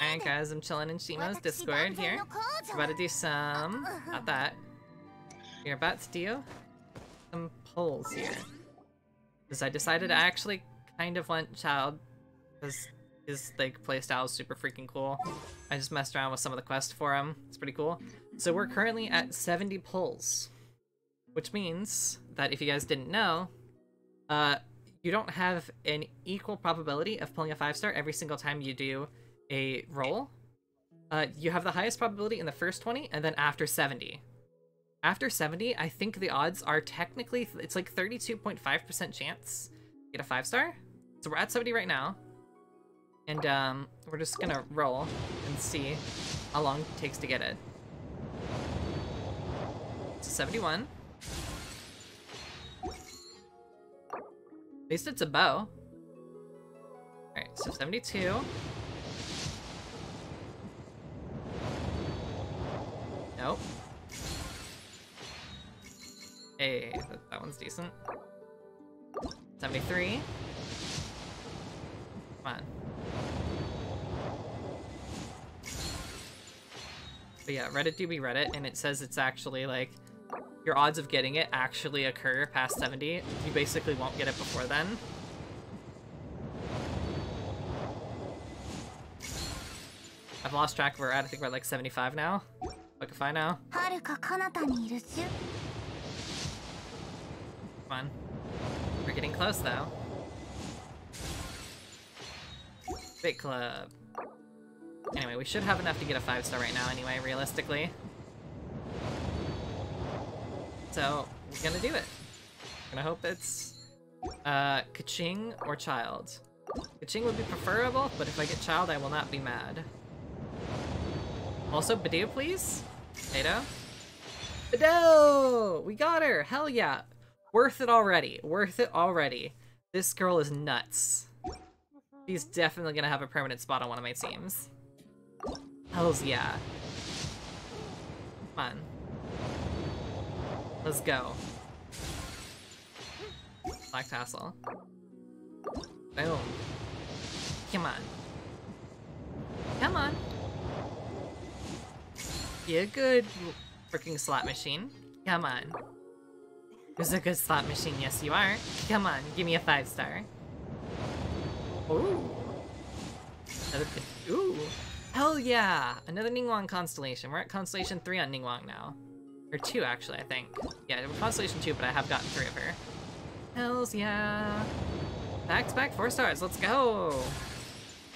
Alright guys, I'm chilling in Shimo's Discord here. We're about to do some... not that. We're about to do some polls here. Because I decided I actually kind of want Childe because his like playstyle is super freaking cool. I just messed around with some of the quests for him. It's pretty cool. So we're currently at 70 pulls. Which means that if you guys didn't know, uh, you don't have an equal probability of pulling a 5-star every single time you do a roll. Uh, you have the highest probability in the first 20, and then after 70. After 70, I think the odds are technically, it's like 32.5% chance to get a 5-star. So we're at 70 right now. And um, we're just gonna roll and see how long it takes to get it. So 71. At least it's a bow. Alright, so 72. Nope. Hey, that, one's decent. 73. Come on. But yeah, Reddit do be Reddit, and it says it's actually like your odds of getting it actually occur past 70, you basically won't get it before then. I've lost track of where we're at. I think we're at like 75 now. Look if I know. Come on. We're getting close though. Big club. Anyway, we should have enough to get a 5 star right now anyway, realistically. So, we're gonna do it. I'm gonna hope it's uh, Keqing or Childe. Keqing would be preferable, but if I get Childe, I will not be mad. Also, Beidou, please? Nato? Beidou! We got her! Hell yeah! Worth it already. Worth it already. This girl is nuts. She's definitely gonna have a permanent spot on one of my teams. Hells yeah. Come on. Let's go. Black Tassel. Boom. Come on. Come on. Be a good freaking slot machine. Come on. Who's a good slot machine? Yes, you are. Come on, give me a five star. Ooh. Another. Ooh. Hell yeah! Another Ningguang constellation. We're at constellation 3 on Ningguang now. Or two, actually, I think. Yeah, Constellation 2, but I have gotten three of her. Hells yeah! Back to back four stars, let's go!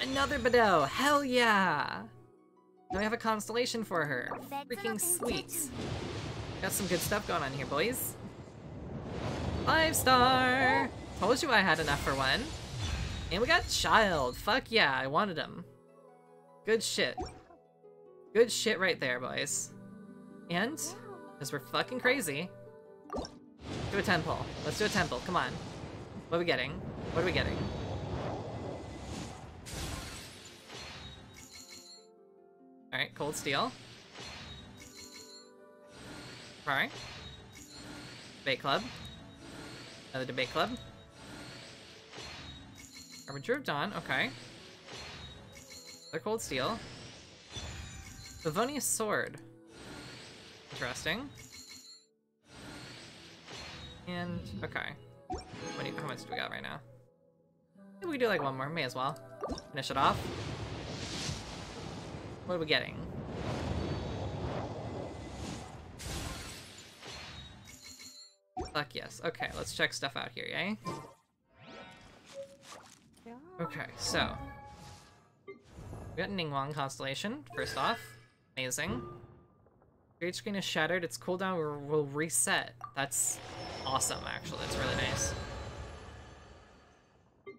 Another Beidou, hell yeah! Now we have a constellation for her. Freaking sweet. Got some good stuff going on here, boys. Five star! Told you I had enough for one. And we got Childe. Fuck yeah, I wanted him. Good shit. Good shit right there, boys. And because we're fucking crazy. Do a temple. Let's do a temple. Come on. What are we getting? What are we getting? Alright, cold steel. Alright. Debate club. Another debate club. Harbinger of Dawn, okay. Another cold steel. Favonius Sword. Interesting. And, okay. You, how much do we got right now? Maybe we do like one more, may as well. Finish it off. What are we getting? Fuck yes. Okay, let's check stuff out here, yay? Okay, so. We got Ningguang Constellation, first off. Amazing. Jade Screen is shattered. Its cooldown will reset. That's awesome, actually. That's really nice.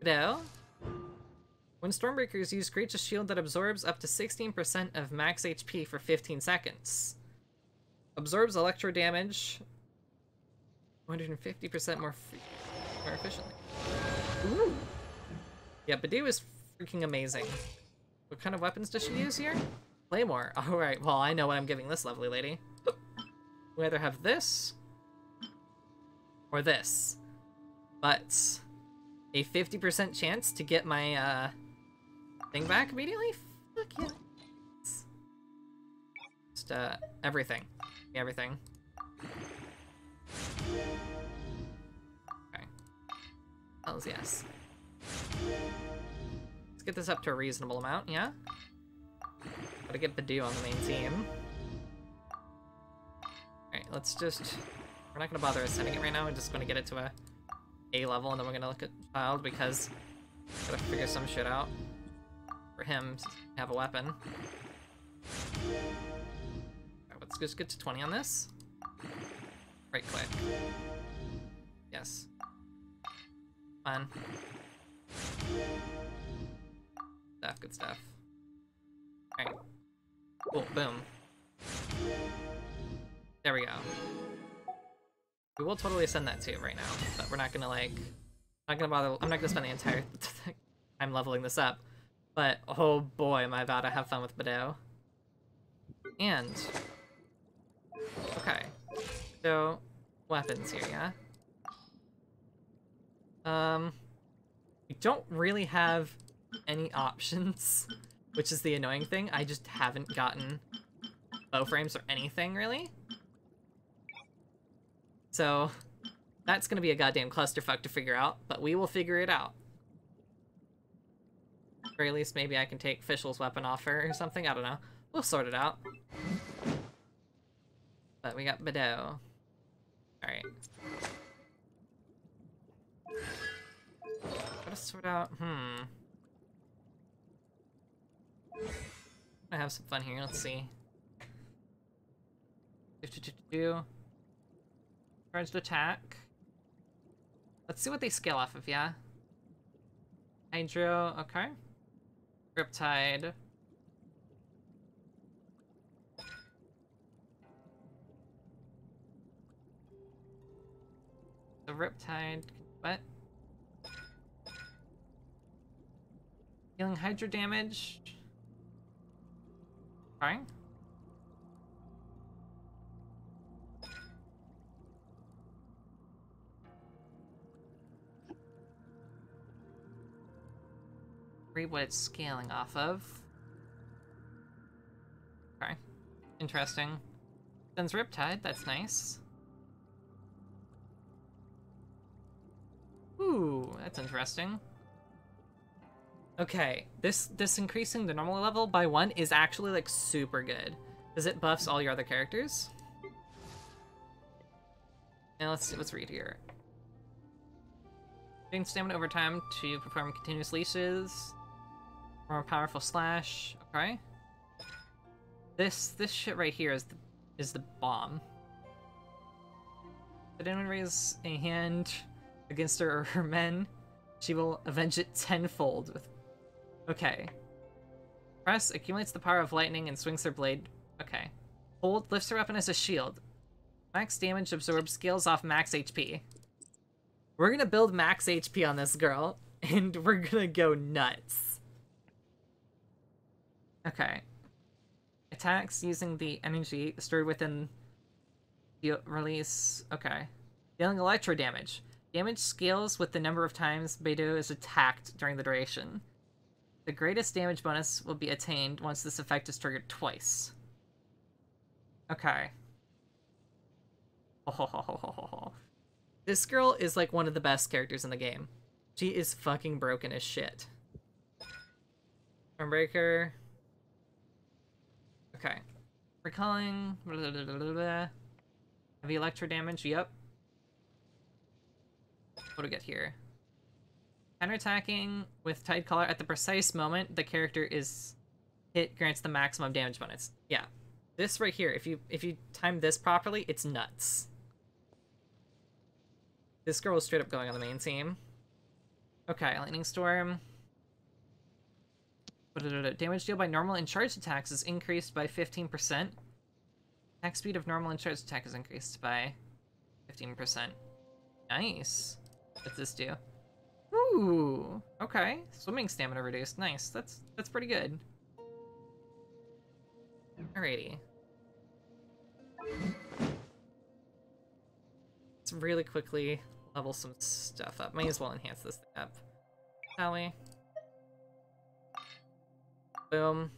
Now, when Stormbreakers use create a shield that absorbs up to 16% of max HP for 15 seconds. Absorbs electro damage 150% more, more efficiently. Ooh. Yeah, Beidou is freaking amazing. What kind of weapons does she use here? Claymore. Alright, well, I know what I'm giving this lovely lady. We either have this or this. But a 50% chance to get my uh, thing back immediately? Fuck yeah. Just, uh, everything. Everything. Okay. Hells yes. Let's get this up to a reasonable amount, yeah? Gotta get Beidou on the main team. Alright, let's just... We're not gonna bother ascending it right now, we're just gonna get it to a A level, and then we're gonna look at Childe, because gotta figure some shit out. For him, to have a weapon. Right, let's just get to 20 on this. Right quick. Yes. Fun. Stuff, good stuff. Cool, boom. There we go. We will totally send that to right now, but we're not gonna like, not gonna bother, I'm not gonna spend the entire time leveling this up. But, oh boy, am I about to have fun with Beidou. And, okay, so, weapons here, yeah? Um, we don't really have any options, which is the annoying thing. I just haven't gotten bow frames or anything, really. So, that's gonna be a goddamn clusterfuck to figure out, but we will figure it out. Or at least maybe I can take Fischl's weapon off her or something, I don't know. We'll sort it out. But we got Beidou. Alright. Gotta sort out, hmm. I have some fun here, let's see. Charged attack. Let's see what they scale off of, yeah? Hydro, okay. Riptide. The Riptide, what? Dealing Hydro damage. Read what it's scaling off of. Okay. Interesting. Sends Riptide, that's nice. Ooh, that's interesting. Okay, this this increasing the normal level by one is actually like super good. Because it buffs all your other characters. And let's let's read here. Gain stamina over time to perform continuous leashes. More powerful slash. Okay. This this shit right here is the is the bomb. Did anyone raise a hand against her or her men? She will avenge it tenfold with Okay. Press accumulates the power of lightning and swings her blade. Okay. Hold lifts her weapon as a shield. Max damage absorbs scales off max HP. We're gonna build max HP on this girl, and we're gonna go nuts. Okay. Attacks using the energy stored within the release. Okay. Dealing electro damage. Damage scales with the number of times Beidou is attacked during the duration. The greatest damage bonus will be attained once this effect is triggered twice. Okay. Oh, this girl is like one of the best characters in the game. She is fucking broken as shit. Stormbreaker. Okay. Recalling. Blah, blah, blah, Heavy electro damage. Yep. What do we get here? Counterattacking with Tidecaller at the precise moment the character is hit grants the maximum damage bonus. Yeah. This right here, if you if you time this properly, it's nuts. This girl was straight up going on the main team. Okay, Lightning Storm. Damage deal by normal and charged attacks is increased by 15%. Attack speed of normal and charged attack is increased by 15%. Nice. What's this do? Ooh, okay. Swimming stamina reduced. Nice. That's that's pretty good. Alrighty. Let's really quickly level some stuff up. Might as well enhance this up. We? Boom.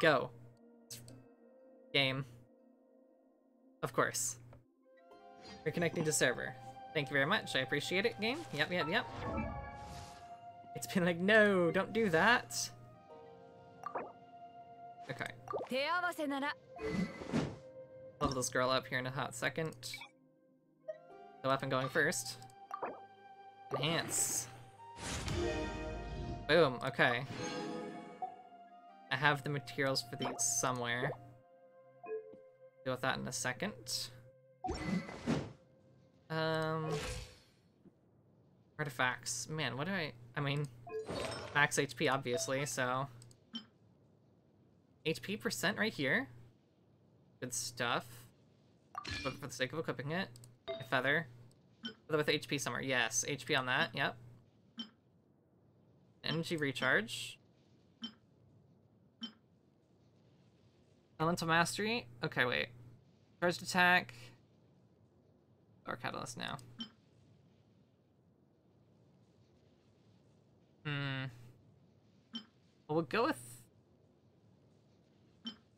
Go. Game. Of course. You're connecting to server. Thank you very much. I appreciate it, game. Yep, yep, yep. It's been like, no, don't do that. Okay. Level this girl up here in a hot second. The weapon going first. Enhance. Boom, okay. I have the materials for these somewhere. Deal with that in a second. Um... Artifacts. Man, what do I... I mean, max HP, obviously, so... HP percent right here. Good stuff. But for the sake of equipping it, a feather. With HP somewhere. Yes, HP on that. Yep. Energy recharge. Elemental mastery. Okay, wait. Charged attack. Or catalyst now. Hmm. Well, we'll go with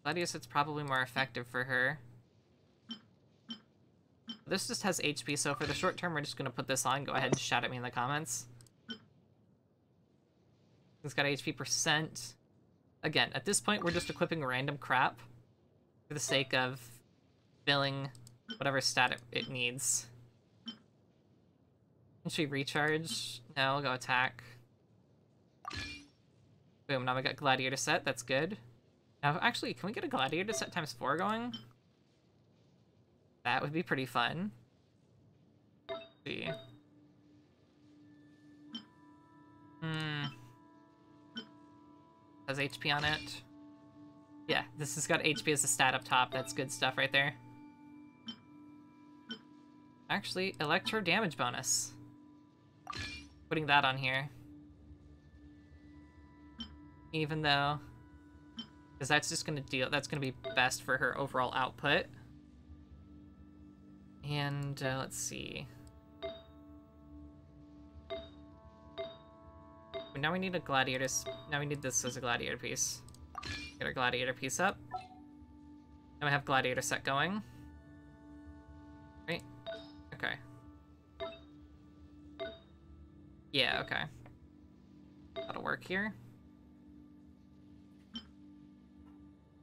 Gladius. It's probably more effective for her. This just has HP, so for the short term, we're just gonna put this on. Go ahead and shout at me in the comments. It's got HP percent. Again, at this point, we're just equipping random crap for the sake of filling whatever stat it, it needs. Can she recharge? No, go attack. Boom, now we got Gladiator set, that's good. Now, actually, can we get a Gladiator set times 4 going? That would be pretty fun. Let's see. Hmm. Has HP on it. Yeah, this has got HP as a stat up top. That's good stuff right there. Actually, electro damage bonus. Putting that on here. Even though... Because that's just gonna deal- that's gonna be best for her overall output. And, uh, let's see. But now we need a gladiator. Now we need this as a gladiator piece. Get our gladiator piece up. And we have gladiator set going. Yeah, okay. That'll work here.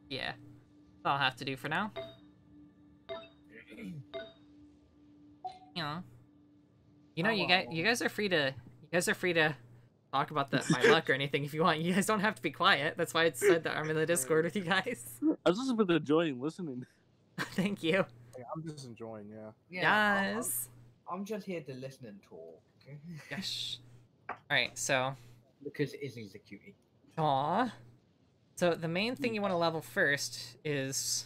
Yeah. That's all I'll have to do for now. You know. Oh, you know, you guys, you guys are free to, you guys are free to talk about the my luck or anything if you want. You guys don't have to be quiet. That's why it said that I'm in the Discord with you guys. I was just been enjoying listening. Thank you. I'm just enjoying, yeah. Yeah, I'm- Yes. I'm, I'm just here to listen and talk. Yes. All right. So, because Izzy's a cutie. aw. So the main thing you want to level first is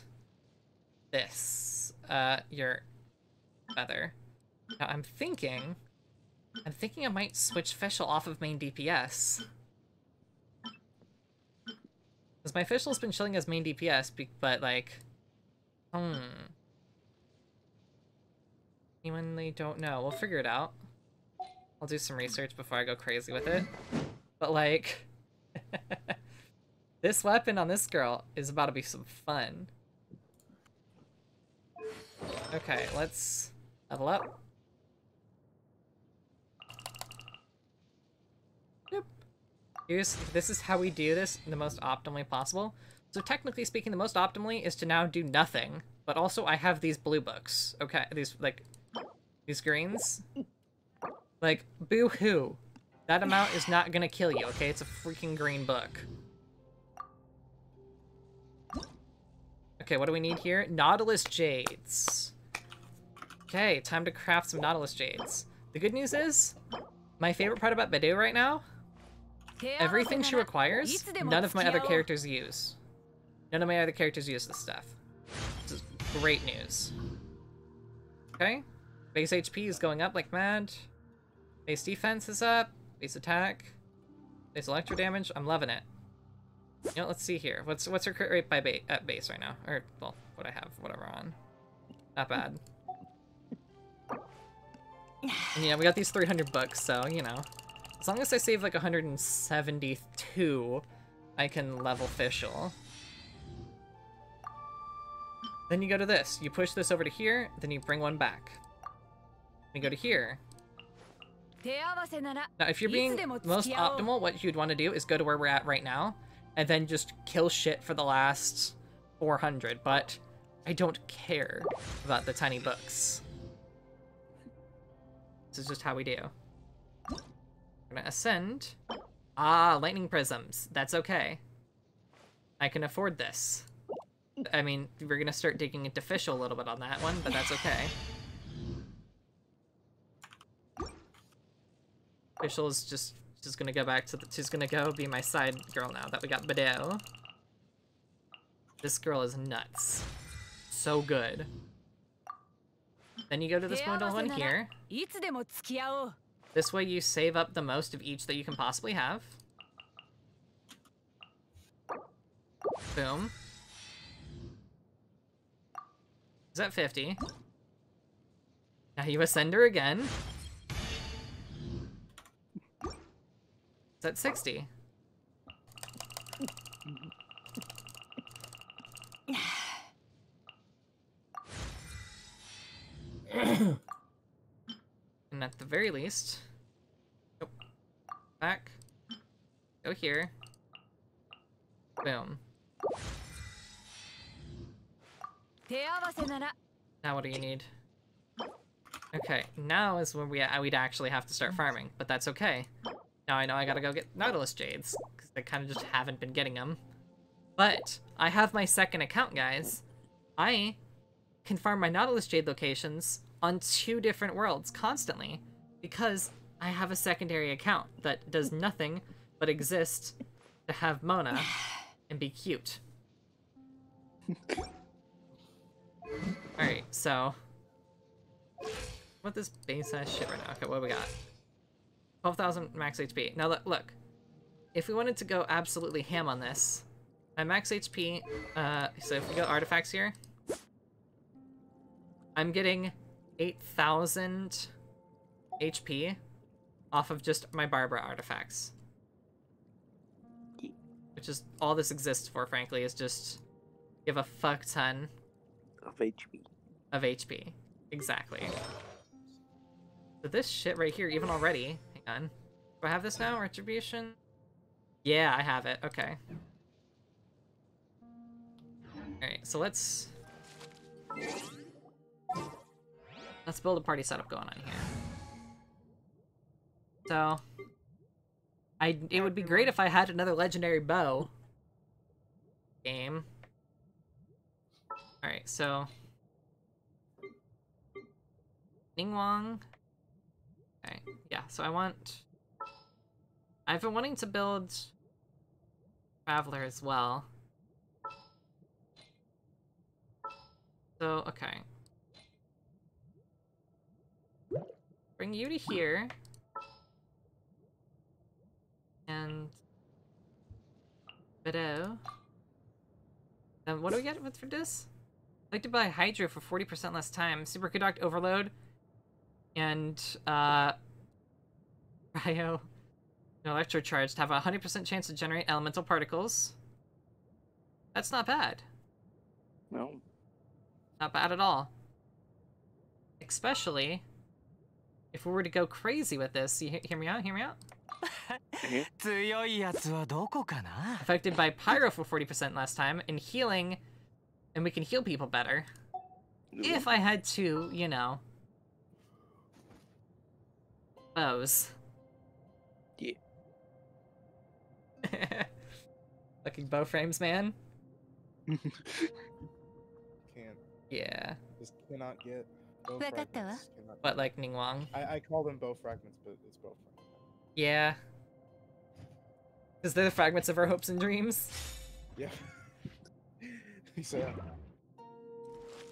this. Uh, your feather. Now I'm thinking, I'm thinking I might switch Fischl off of main DPS. Because my Fischl's been chilling as main DPS, but like, hmm. Genuinely don't know. We'll figure it out. I'll do some research before I go crazy with it. But like, this weapon on this girl is about to be some fun. Okay, let's level up. Yep. Here's, this is how we do this the most optimally possible. So technically speaking, the most optimally is to now do nothing, but also I have these blue books, okay? These, like, these greens. Like, boo-hoo. That amount is not gonna kill you, okay? It's a freaking green book. Okay, what do we need here? Noctilucous Jades. Okay, time to craft some Noctilucous Jades. The good news is, my favorite part about Beidou right now, everything she requires, none of my other characters use. None of my other characters use this stuff. This is great news. Okay, base HP is going up like mad. Base defense is up. Base attack. Base electro damage. I'm loving it. You know, let's see here. What's what's her crit rate by ba at base right now? Or well, what I have, whatever on. Not bad. And yeah, we got these 300 bucks, so you know, As long as I save like 172, I can level official. Then you go to this. You push this over to here, then you bring one back. You go to here. Now, if you're being most optimal, what you'd want to do is go to where we're at right now, and then just kill shit for the last 400, but I don't care about the tiny books. This is just how we do. Gonna ascend. Ah, lightning prisms. That's okay. I can afford this. I mean, we're gonna start digging into fish a little bit on that one, but that's okay. Official's just just gonna go back to the she's gonna go be my side girl now that we got Beidou. This girl is nuts. So good. Then you go to this modal one here. This way you save up the most of each that you can possibly have. Boom. Is that 50? Now you ascend her again. It's at 60. and at the very least... Nope. Back. Go here. Boom. Now what do you need? Okay, now is when we we'd actually have to start farming, but that's okay. Now I know I gotta go get Noctilucous Jades, because I kind of just haven't been getting them. But I have my second account, guys. I can farm my Noctilucous Jade locations on two different worlds constantly, because I have a secondary account that does nothing but exist to have Mona and be cute. Alright, so. What this base ass shit right now? Okay, what do we got? 12,000 max HP. Now look, look. If we wanted to go absolutely ham on this, my max HP, uh, so if we go artifacts here, I'm getting 8,000 HP off of just my Barbara artifacts. Which is all this exists for, frankly, is just give a fuck ton Of HP. of HP. Exactly. So this shit right here, even already, on. Do I have this now? Retribution? Yeah, I have it. Okay. Alright, so let's... Let's build a party setup going on here. So... I, it would be great if I had another legendary bow. Game. Alright, so... Ningguang. Okay, yeah, so I want... I've been wanting to build Traveler as well. So, okay. Bring you to here. And... Beidou. And what do we get with for this? I'd like to buy Hydro for 40% less time. Superconduct Overload and uh, Cryo and Electrocharged have a 100% chance to generate elemental particles. That's not bad. No. Not bad at all. Especially if we were to go crazy with this. You hear me out? Hear me out? Mm-hmm. Affected by pyro for 40% last time in healing, and we can heal people better. If I had to, you know, bows. Yeah. Fucking bow frames, man. Can't. Yeah. Just cannot get. Bow cannot... But like Ningguang. I, I call them bow fragments, but it's bow fragments. Yeah. Because they're the fragments of our hopes and dreams. Yeah. so.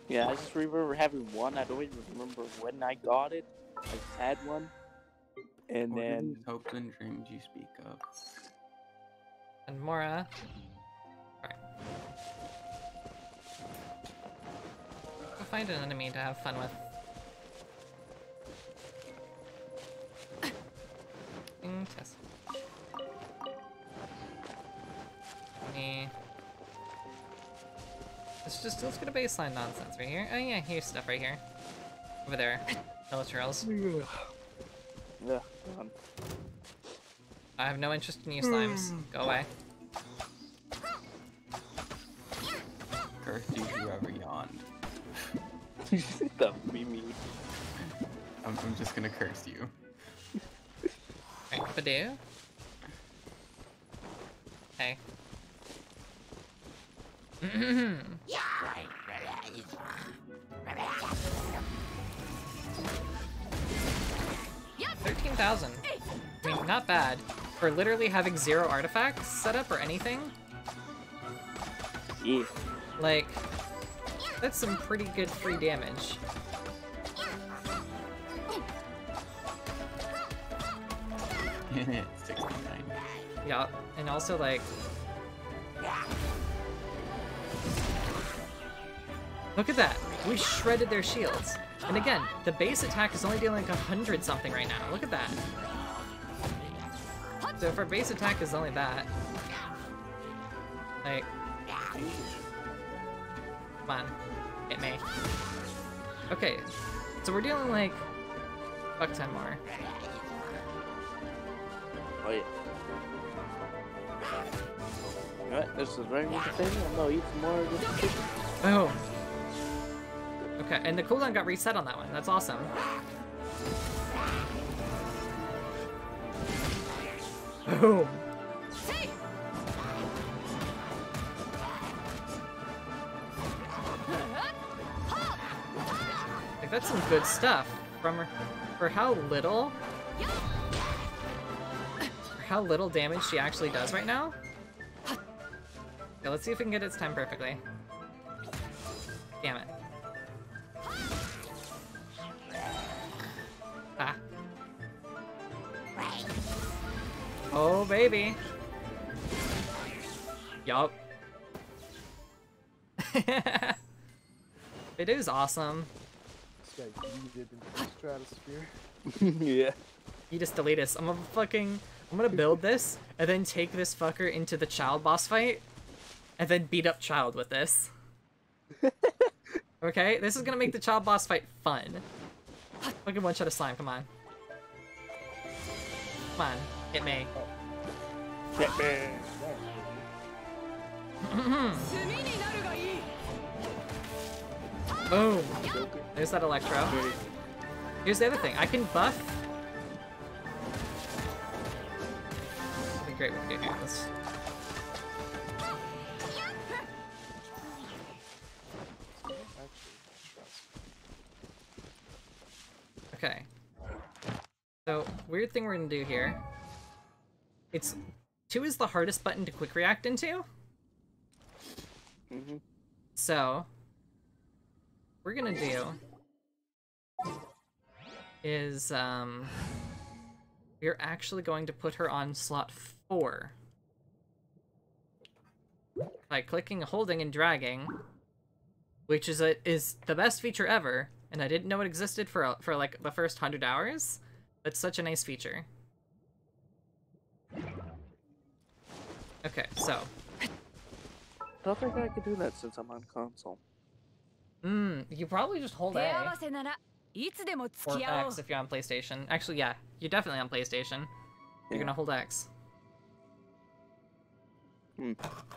Yeah, I just remember having one. I don't even remember when I got it. I had one. And What then these hopes and dreams you speak of? And Mora. Alright. Go find an enemy to have fun with. Fucking test. Me. Let's just let's get a baseline nonsense right here. Oh yeah, here's stuff right here. Over there. Hello yeah. I have no interest in you hmm. slimes. Go away. Curse you whoever yawned. Stop be. I'm, I'm, just gonna curse you. Beidou? Hey. yeah. 1,000. I mean, not bad. For literally having zero artifacts set up or anything. Like, that's some pretty good free damage. yeah, and also like... Look at that! We shredded their shields. And again, the base attack is only dealing like a hundred something right now. Look at that. So if our base attack is only that, like, come on, hit me. Okay, so we're dealing like, fuck ten more. Oh yeah. Alright, this is very entertaining. I'm gonna eat some more of this chicken. Boom. Okay, and the cooldown got reset on that one. That's awesome. Boom. Like that's some good stuff from her for how little for how little damage she actually does right now. Okay, let's see if we can get its time perfectly. Damn it. Oh, baby. Yup. it is awesome. This guy yeeted into the stratosphere. yeah. You just delete this. I'm gonna fucking... I'm gonna build this, and then take this fucker into the Childe boss fight, and then beat up Childe with this. okay? This is gonna make the Childe boss fight fun. Fucking one shot of slime, come on. Come on, hit me. Oh. Batman. Boom. There's that electro. Here's the other thing. I can buff. That'd be great with good hands. Okay. So, weird thing we're gonna do here. It's two is the hardest button to quick react into. Mm-hmm. So, we're gonna do is um we're actually going to put her on slot four by clicking, holding, and dragging, which is a is the best feature ever. And I didn't know it existed for for like the first hundred hours. That's such a nice feature. Okay, so. I don't think I can do that since I'm on console. Hmm. you probably just hold A. Or X if you're on PlayStation. Actually, yeah, you're definitely on PlayStation. Yeah. You're gonna hold X. Hmm.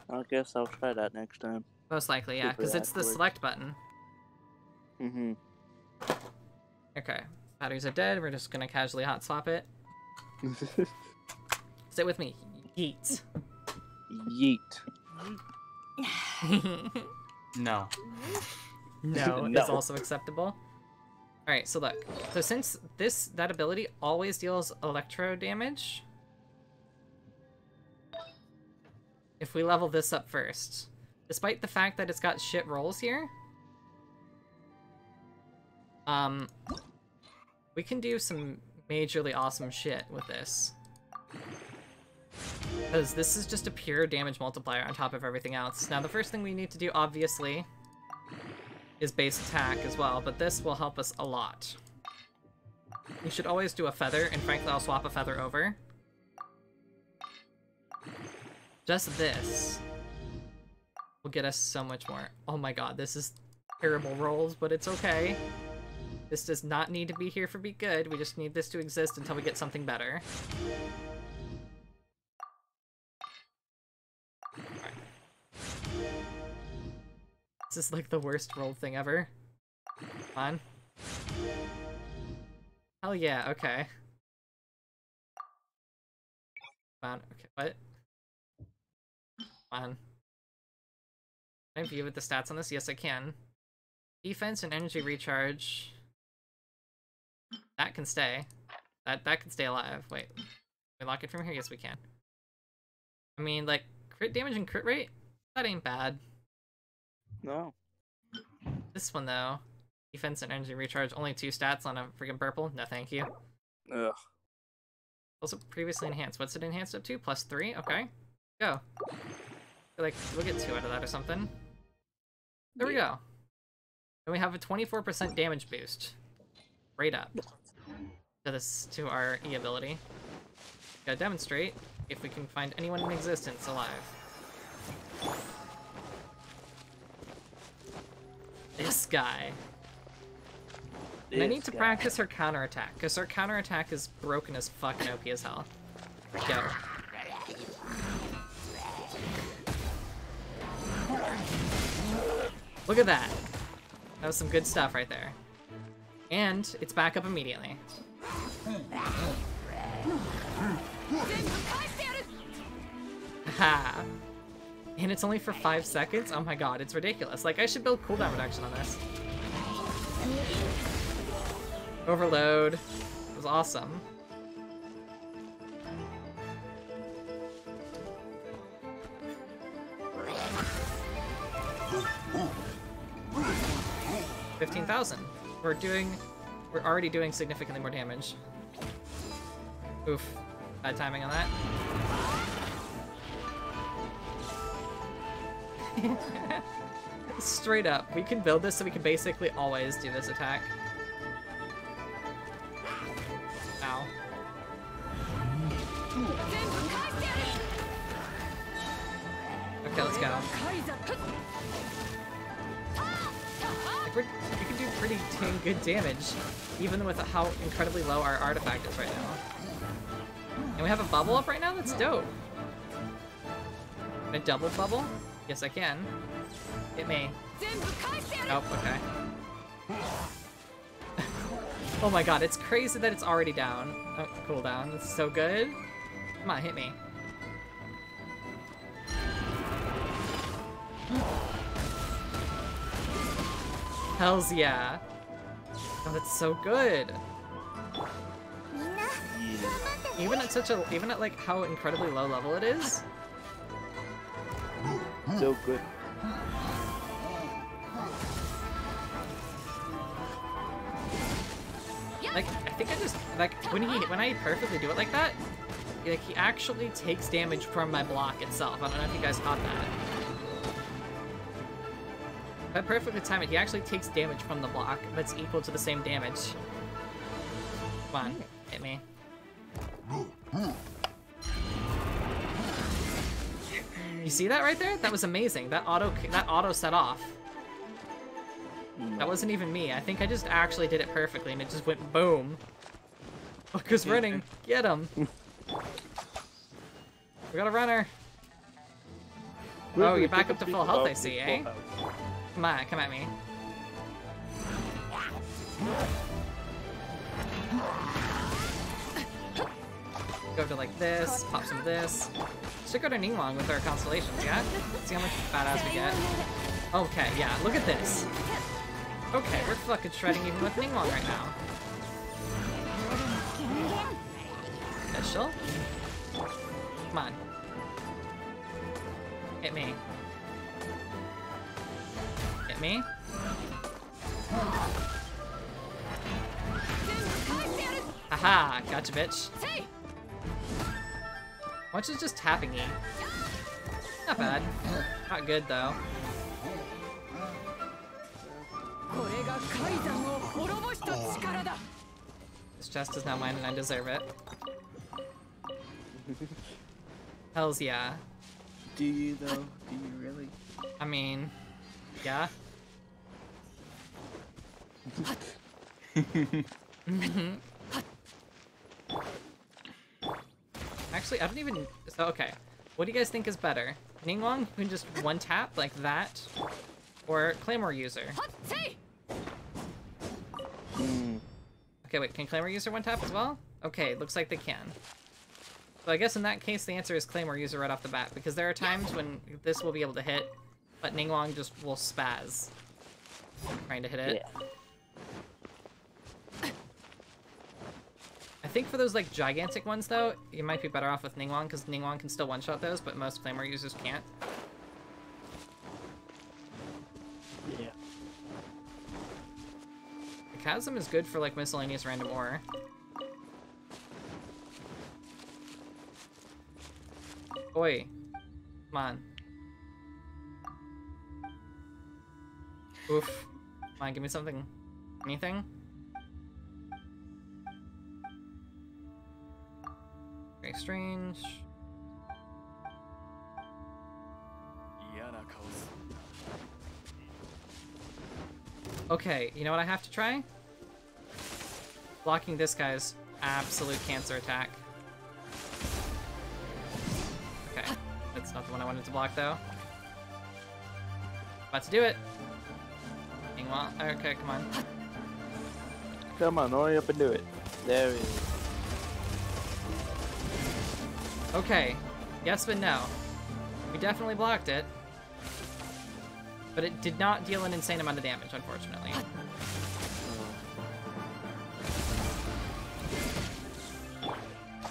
I guess I'll try that next time. Most likely, yeah, because it's the select button. Mm-hmm. Okay. Batteries are dead. We're just gonna casually hot swap it. Sit with me. Yeet. Yeet. No. no, No. is also acceptable. Alright, so look. So since this that ability always deals electro damage, if we level this up first, despite the fact that it's got shit rolls here, um, we can do some majorly awesome shit with this. Because this is just a pure damage multiplier on top of everything else. Now, the first thing we need to do, obviously, is base attack as well, but this will help us a lot. You should always do a feather, and frankly, I'll swap a feather over. Just this will get us so much more. Oh my god, this is terrible rolls, but it's okay. This does not need to be here for be good. We just need this to exist until we get something better. This is like the worst rolled thing ever. On. Hell yeah, okay. On, okay, what? On. Can I view with the stats on this? Yes, I can. Defense and energy recharge. That can stay. That that can stay alive. Wait. Can we lock it from here? Yes, we can. I mean, like, crit damage and crit rate? That ain't bad. No. This one, though. Defense and energy recharge, only two stats on a freaking purple? No, thank you. Ugh. Also previously enhanced. What's it enhanced up to? Plus three? Okay. Go. Feel like we'll get two out of that or something. There we go. And we have a 24% damage boost. Right up. To this to our E ability. Gotta demonstrate if we can find anyone in existence alive. This guy. And I need to guy. practice her counterattack, because her counterattack is broken as fucking OP as hell. Go. Look at that. That was some good stuff right there. And it's back up immediately. Ha! And it's only for five seconds? Oh my god, it's ridiculous. Like, I should build cooldown reduction on this. Overload. It was awesome. Fifteen thousand. We're doing. We're already doing significantly more damage. Oof. Bad timing on that. Straight up, we can build this so we can basically always do this attack. Ow. Okay, let's go. We're, can do pretty dang good damage, even with how incredibly low our artifact is right now. And we have a bubble up right now? That's dope. I double bubble? Yes, I can. Hit me. Nope, okay. oh my god, it's crazy that it's already down. Oh, cooldown. It's so good. Come on, hit me. Hells yeah. Oh, that's so good. Even at such a, even at like how incredibly low level it is, So good. like I think I just like when he when I perfectly do it like that, like he actually takes damage from my block itself. I don't know if you guys caught that. If I perfectly time it, he actually takes damage from the block that's equal to the same damage. Come on, hit me. You see that right there? That was amazing. That auto that auto set off. That wasn't even me. I think I just actually did it perfectly and it just went boom. Look who's running. Get him. We got a runner. Oh, you're back up to full health, I see, eh? Come on, come at me. Go to like this, pop some of this. Should go to Ningguang with our constellations, yeah? See how much badass we get. Okay, yeah, look at this. Okay, we're fucking shredding even with Ningguang right now. Official? Come on. Hit me. Hit me. Haha, gotcha, bitch. Much is just tapping E? Not bad. Not good, though. This chest is now mine and I deserve it. Hells yeah. Do you though? Do you really? I mean, yeah. Mm-hmm. Actually, I don't even... So, okay. What do you guys think is better? Ningguang, who can just one-tap like that? Or Claymore User? Hmm. Okay, wait, can Claymore User one-tap as well? Okay, looks like they can. So I guess in that case, the answer is Claymore User right off the bat, because there are times when this will be able to hit, but Ningguang just will spaz trying to hit it. Yeah. Think for those like gigantic ones though, you might be better off with Ningguang because Ningguang can still one-shot those, but most Claymore users can't. Yeah. The Chasm is good for like miscellaneous random ore. Oi. Come on. Oof. Come on, give me something. Anything? strange. Okay, you know what I have to try? Blocking this guy's absolute cancer attack. Okay, that's not the one I wanted to block though. About to do it. Okay, come on. Come on, hurry up and do it. There it is. Okay. Yes, but no. We definitely blocked it. But it did not deal an insane amount of damage, unfortunately.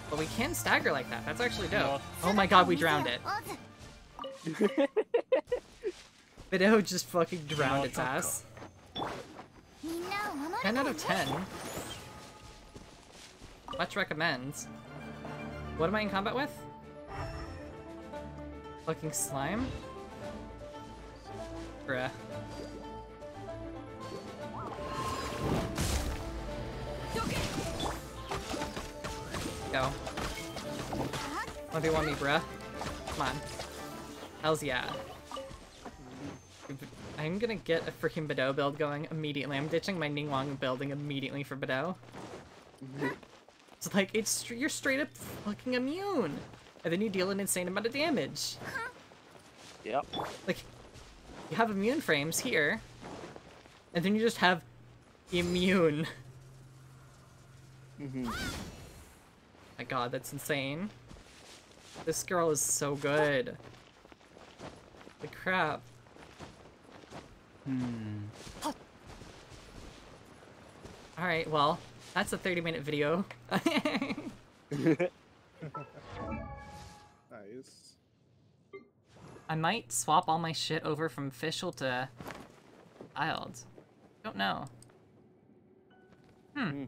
But we can stagger like that. That's actually dope. Oh my god, we drowned it. Beidou just fucking drowned its ass. 10 out of 10. Much recommends. What am I in combat with? Fucking slime? Bruh. Go. 1v1 me, bruh. Come on. Hells yeah. I'm gonna get a freaking Beidou build going immediately. I'm ditching my Ningguang building immediately for Beidou. Mm-hmm. It's like, it's str- you're straight up fucking immune! And then you deal an insane amount of damage. Yep. Like, you have immune frames here, and then you just have immune. hmm My god, that's insane. This girl is so good. The crap. Hmm. Alright, well, that's a 30 minute video. Nice. I might swap all my shit over from Fischl to Wild. Don't know. Hmm. Hmm.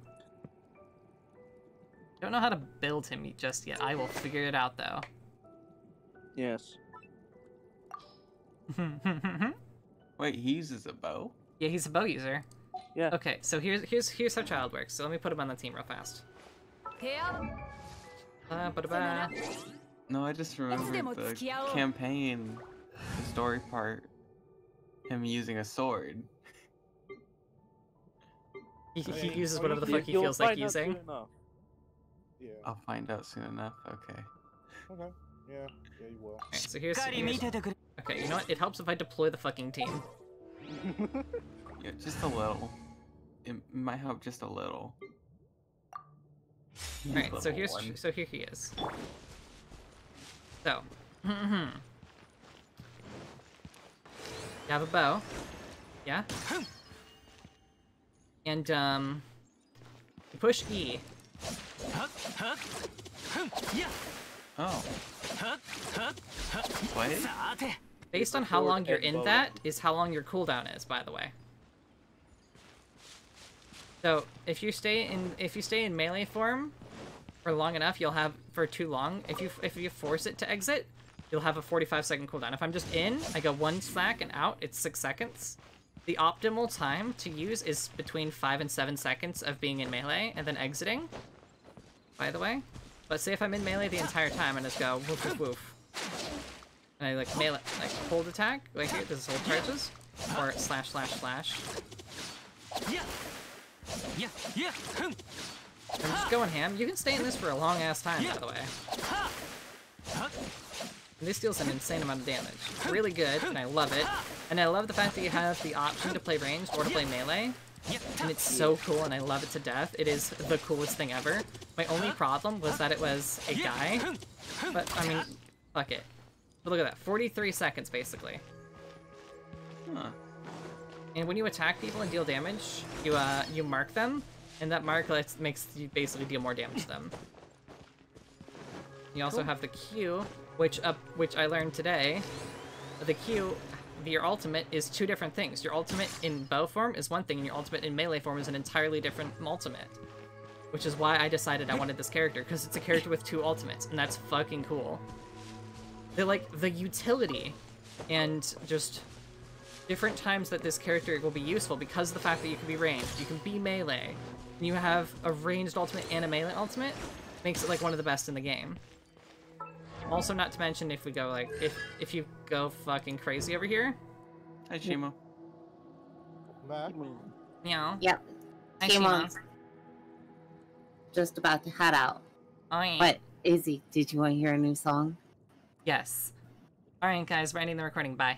Don't know how to build him just yet. I will figure it out though. Yes. Wait, he uses a bow? yeah, he's a bow user. Yeah. Okay, so here's here's here's how Childe works. So let me put him on the team real fast. Uh, no, I just remembered the campaign the story part. Him using a sword. He, he uses whatever the fuck he feels like using. Yeah. I'll find out soon enough. Okay. Okay. Yeah. Yeah, you will. So here's, here's. Okay. You know what? It helps if I deploy the fucking team. Yeah, just a little. It might help just a little. All right, so here's one. so here he is. So, you have a bow, yeah, and um, push E. Oh. What? Based on how long you're in that is how long your cooldown is, by the way. So if you stay in if you stay in melee form for long enough, you'll have for too long. If you if you force it to exit, you'll have a 45 second cooldown. If I'm just in, I go one slack and out. It's six seconds. The optimal time to use is between five and seven seconds of being in melee and then exiting. By the way, but say if I'm in melee the entire time and just go woof woof woof, and I like melee, like hold attack, like here, this is hold charges, or slash slash slash. Yeah. Yeah. Yeah. Hun. I'm just going ham. You can stay in this for a long ass time, by the way. And this deals an insane amount of damage. It's really good, and I love it. And I love the fact that you have the option to play ranged or to play melee. And it's so cool, and I love it to death. It is the coolest thing ever. My only problem was that it was a guy. But, I mean, fuck it. But look at that. 43 seconds, basically. Huh. And when you attack people and deal damage, you uh you mark them, and that mark lets, makes you basically deal more damage to them. You also have the Q, which up which I learned today. The Q, your ultimate is two different things. Your ultimate in bow form is one thing, and your ultimate in melee form is an entirely different ultimate. Which is why I decided I wanted this character, because it's a character with two ultimates, and that's fucking cool. They're like the utility and just different times that this character will be useful because of the fact that you can be ranged, you can be melee, and you have a ranged ultimate and a melee ultimate, makes it like one of the best in the game. Also, not to mention if we go like if if you go fucking crazy over here, Hi, Shimo. Back. meow. Yep. Hi, Came Shima. on. Just about to head out. Oh yeah. But Izzy, did you want to hear a new song? Yes. All right, guys, we're ending the recording. Bye.